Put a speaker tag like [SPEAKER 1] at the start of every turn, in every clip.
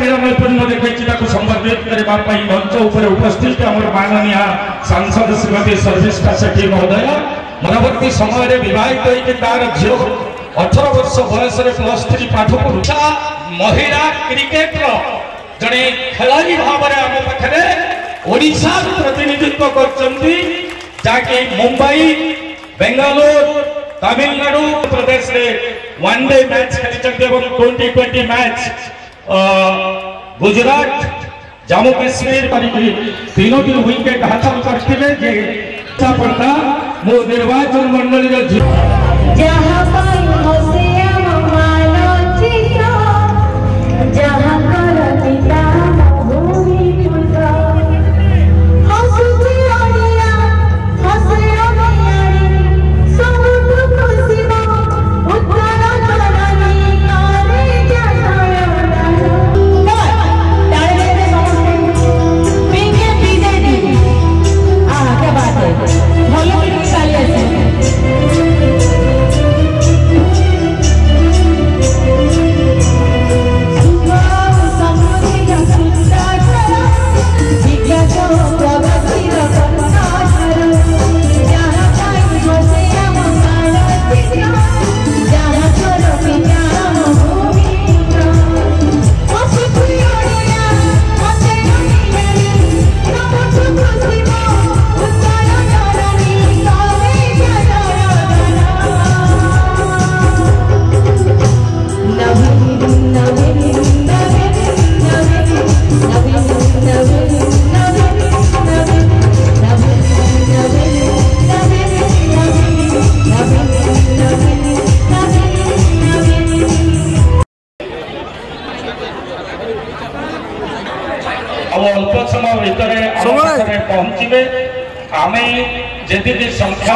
[SPEAKER 1] विरमपूर्ण देखा सम्बन्धित करने मंच उपस्थित आम माननीय सांसद श्रीमती सर्विस्टा सेठी महोदय ପରବର୍ତ୍ତୀ ସମୟରେ ବିବାହିତ ହୋଇକି ତାର ଝିଅ ଅଠର ବର୍ଷ ବୟସରେ ପ୍ଲସ୍ ଥ୍ରୀ ପାଠ ପଢୁଛି ମହିଳା କ୍ରିକେଟର ଜଣେ ଖେଳାଳି ଭାବରେ ଆମ ପାଖରେ ଓଡ଼ିଶା ପ୍ରତିନିଧିତ୍ୱ କରିଛନ୍ତି ଯାହାକି ମୁମ୍ବାଇ ବେଙ୍ଗାଲୁରୁ ତାମିଲନାଡୁ ପ୍ରଦେଶରେ ୱାନ୍ ଡେ ମ୍ୟାଚ୍ ଖେଳିଛନ୍ତି ଏବଂ twenty twenty match Gujarat Jammu Kashmir परिधि तीनों की विकेट हासिल करते पड़ता मो निर्वाचन मंडल
[SPEAKER 2] जहाँ
[SPEAKER 1] ভিতরে পৌঁছবে আমি যেদিকে সংখ্যা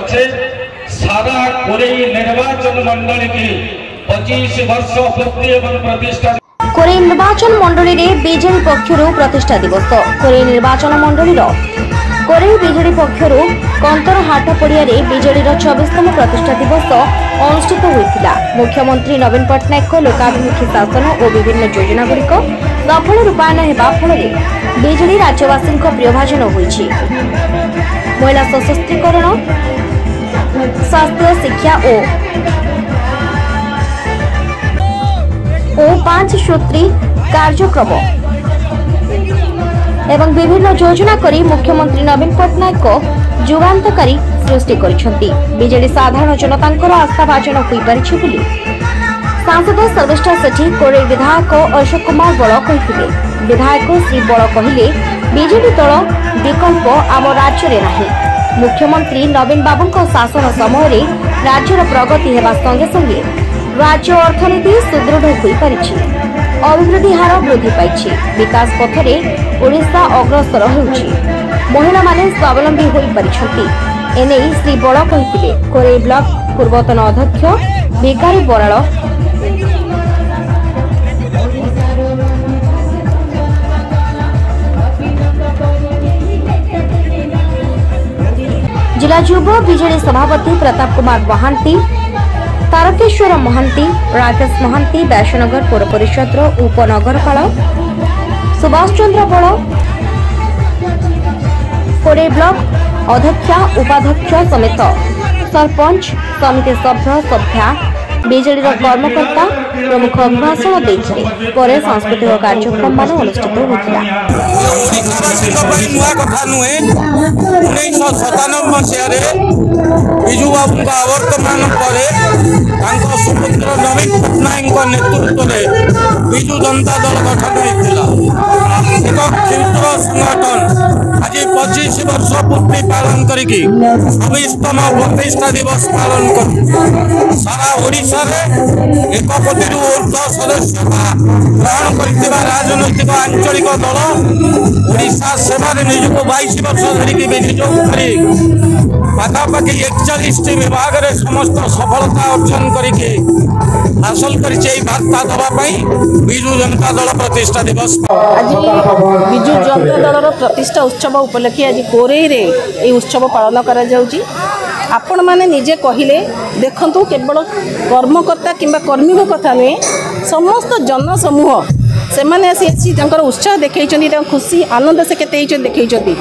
[SPEAKER 1] অছে সারা কোরেই নির্বাচন মন্ডলী পঁচিশ বর্ষ পূর্তি এবং প্রতিষ্ঠা
[SPEAKER 3] কোরেই নির্বাচন মন্ডলীরে বিজেপি পক্ষর প্রতিষ্ঠা দিবস কোরেই নির্বাচন মন্ডলীর কোরেই বিজেডি পক্ষর কন্তর হাট পড়িয়ারে বিজেডির চবিশতম প্রতিষ্ঠা দিবস অনুষ্ঠিত হয়েছিল মুখ্যমন্ত্রী নবীন পট্টনাক লোকাভিমুখী শাসন ও বিভিন্ন যোজনাগুড়ি ସଫଳ ରୂପାୟନ ହେବା ଫଳରେ ବିଜୁଳି ରାଜ୍ୟବାସୀଙ୍କ ପ୍ରିୟଭାଜନ ହୋଇଛି ମହିଳା ସଶକ୍ତିକରଣ ସ୍ୱାସ୍ଥ୍ୟ ଶିକ୍ଷା ଓ ও পাঁচ সূত্রী কার্যক্রম এবং বিভিন্ন যোজনা করে মুখ্যমন্ত্রী নবীন পট্টনাক যুগান্তকারী সৃষ্টি করেছেন বিজেডি সাধারণ জনতাঙ্কর আস্থাভাজন হয়ে পারিছে বলে ସାଂସଦ ସର୍ବେଷ୍ଠା ସେଠୀ କୋରେଇ ବିଧାୟକ ଅଶୋକ କୁମାର ବଳ କହିଥିଲେ ବିଧାୟକ ଶ୍ରୀ ବଳ କହିଲେ ବିଜେଡି ଦଳ ବିକଳ୍ପ ଆମ ରାଜ୍ୟରେ ନାହିଁ ମୁଖ୍ୟମନ୍ତ୍ରୀ ନବୀନ ବାବୁଙ୍କ ଶାସନ ସମୟରେ ରାଜ୍ୟର ପ୍ରଗତି ହେବା ସଙ୍ଗେ ସଙ୍ଗେ ରାଜ୍ୟ ଅର୍ଥନୀତି ସୁଦୃଢ଼ ହୋଇପାରିଛି ଅଭିବୃଦ୍ଧି ହାର ବୃଦ୍ଧି ପାଇଛି ବିକାଶ ପଥରେ ଓଡ଼ିଶା ଅଗ୍ରସର ହେଉଛି ମହିଳାମାନେ ସ୍ୱାବଲମ୍ବୀ ହୋଇପାରିଛନ୍ତି ଏନେଇ ଶ୍ରୀ ବଳ କହିଥିଲେ କୋରେଇ ବ୍ଲକ ପୂର୍ବତନ ଅଧ୍ୟକ୍ଷ ଭିକାରୀ ବରାଳ जिला युव विजे सभापति प्रताप कुमार महांती तारकेश्वर महांती राकेश महांती बैशनगर पौरपरिषद उपनगरपा सुभाष चंद्र बड़ कोड़े ब्लक अध्यक्ष उपाध्यक्ष समेत सरपंच समिति सभ्य सभ्या ବିଜେଡିର କର୍ମକର୍ତ୍ତା ପ୍ରମୁଖ ଭାଷଣ ଦେଇଥିଲେ ପରେ ସାଂସ୍କୃତିକ କାର୍ଯ୍ୟକ୍ରମମାନ ଅନୁଷ୍ଠିତ ହୋଇଥିଲା
[SPEAKER 4] ନୂଆ କଥା ନୁହେଁ ଉଣେଇଶହ ସତାନବେ ମସିହାରେ ବିଜୁ ବାବୁଙ୍କ ଆବର୍ତ୍ତମାନ ପରେ ତାଙ୍କ ସୁପୁତ୍ର ନବୀନ ପଟ୍ଟନାୟକଙ୍କ ନେତୃତ୍ୱରେ ବିଜୁ ଜନତା ଦଳ ଗଠନ ହୋଇଥିଲା ଏକ କ୍ଷୁଦ୍ର ସଂଗଠନ পঁচিশ বর্ষ পূর্তি পালন করিকি ଛବିଶତମ ପ୍ରତିଷ୍ଠା ଦିବସ ପାଳନ କରୁ ସାରା ଓଡ଼ିଶାରେ ଏକ କୋଟିରୁ ଉର୍ଦ୍ଧ୍ୱ ସଦସ୍ୟତା ଗ୍ରହଣ କରିଥିବା ରାଜନୈତିକ ଆଞ୍ଚଳିକ ଦଳ ଓଡ଼ିଶା ସେବାରେ ନିଜକୁ ବାଇଶ ବର୍ଷ ଧରିକି ବିନିଯୋଗ କରି ପାଖାପାଖି ଏକଚାଳିଶଟି ବିଭାଗରେ ସମସ୍ତ ସଫଳତା ଅର୍ଜନ କରିକି ହାସଲ କରିଛି ଏହି ବାର୍ତ୍ତା ଦେବା ପାଇଁ ବିଜୁ ଜନତା ଦଳ ପ୍ରତିଷ୍ଠା ଦିବସ
[SPEAKER 5] ଆଜି ବିଜୁ ଜନତା ଦଳର ପ୍ରତିଷ୍ଠା ଉତ୍ସବ ଉପଲକ୍ଷେ ଆଜି କୋରେଇରେ ଏହି ଉତ୍ସବ ପାଳନ କରାଯାଉଛି
[SPEAKER 6] ଆପଣମାନେ ନିଜେ କହିଲେ ଦେଖନ୍ତୁ କେବଳ କର୍ମକର୍ତ୍ତା କିମ୍ବା କର୍ମୀଙ୍କ କଥା ନୁହେଁ ସମସ୍ତ ଜନସମୂହ ସେମାନେ ଆସି ଆସି ତାଙ୍କର ଉତ୍ସାହ ଦେଖାଇଛନ୍ତି ତାଙ୍କ ଖୁସି ଆନନ୍ଦ ସେ କେତେ ହେଇଛନ୍ତି ଦେଖାଇଛନ୍ତି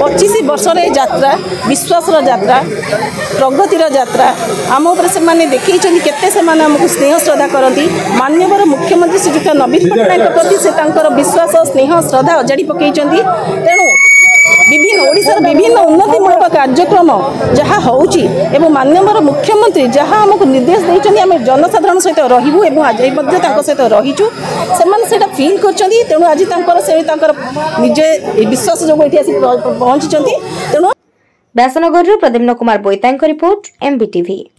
[SPEAKER 6] ପଚିଶ ବର୍ଷର ଏ ଯାତ୍ରା ବିଶ୍ୱାସର ଯାତ୍ରା ପ୍ରଗତିର ଯାତ୍ରା ଆମ ଉପରେ ସେମାନେ ଦେଖାଇଛନ୍ତି କେତେ ସେମାନେ ଆମକୁ ସ୍ନେହ ଶ୍ରଦ୍ଧା କରନ୍ତି ମାନ୍ୟବର ମୁଖ୍ୟମନ୍ତ୍ରୀ ଶ୍ରୀଯୁକ୍ତ ନବୀନ ପଟ୍ଟନାୟକଙ୍କ ପ୍ରତି ସେ ତାଙ୍କର ବିଶ୍ୱାସ ସ୍ନେହ ଶ୍ରଦ୍ଧା ଅଜାଡ଼ି ପକାଇଛନ୍ତି ତେଣୁ বিভিন্ন ଓଡ଼ିଶାର ବିଭିନ୍ନ ଉନ୍ନତିମୂଳକ କାର୍ଯ୍ୟକ୍ରମ ଯାହା ହେଉଛି ଏବଂ ମାନ୍ୟବର ମୁଖ୍ୟମନ୍ତ୍ରୀ ଯାହା ଆମକୁ ନିର୍ଦ୍ଦେଶ ଦେଇଛନ୍ତି ଆମେ ଜନସାଧାରଣ ସହିତ ରହିବୁ ଏବଂ ଆଜି ମଧ୍ୟ ତାଙ୍କ ସହିତ ରହିଛୁ ସେମାନେ ସେଇଟା ଫିଲ୍ କରିଛନ୍ତି ତେଣୁ ଆଜି ତାଙ୍କର ସେ ତାଙ୍କର ନିଜେ ବିଶ୍ୱାସ ଯୋଗୁଁ ଏଠି ଆସି ପହଞ୍ଚିଛନ୍ତି ତେଣୁ
[SPEAKER 3] ବ୍ୟାସନଗରରୁ ପ୍ରଦ୍ୟୁମ୍ନ କୁମାର ବୋଇତାଙ୍କ ରିପୋର୍ଟ ଏମ୍ବିଟିଭି